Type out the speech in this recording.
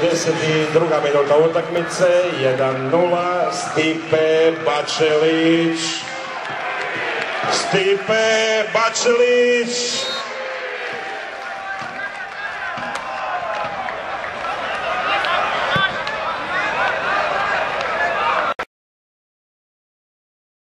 52. minuta utakmice, 1-0, Stipe Bačelić. Stipe Bačelić